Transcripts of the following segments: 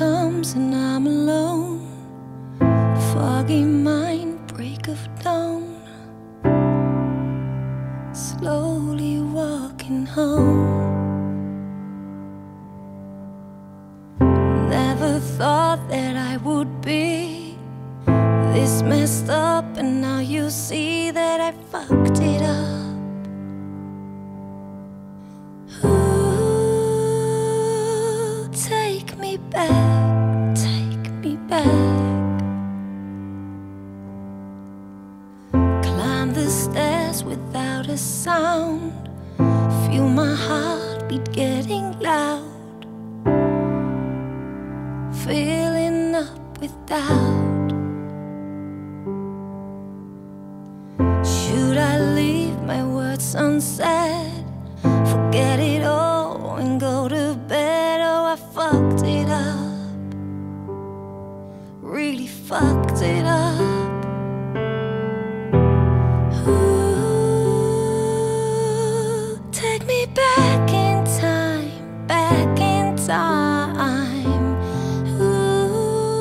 arms and I'm alone. Foggy mind, break of dawn. Slowly walking home. Never thought that I would be this messed up, and now you see that I fucked it up. Me back, take me back. Climb the stairs without a sound. Feel my heartbeat getting loud. Filling up with doubt. Should I leave my words unsaid? Fucked it up. Really fucked it up. Ooh, take me back in time, back in time. Ooh,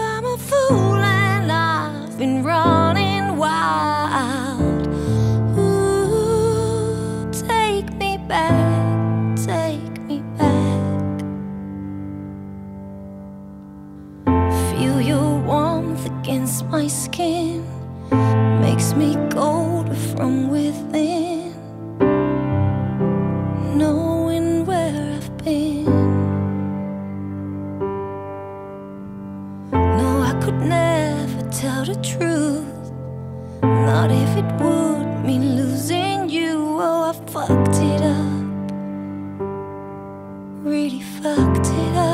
I'm a fool and I've been running wild. Ooh, take me back, Feel your warmth against my skin, makes me colder from within. Knowing where I've been. No, I could never tell the truth. Not if it would mean losing you. Oh, I fucked it up. Really fucked it up.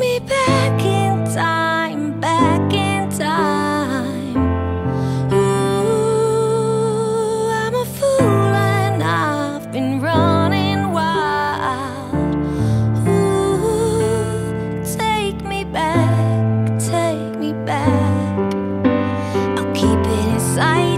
me back in time, back in time. Ooh, I'm a fool and I've been running wild. Ooh, take me back, take me back. I'll keep it inside.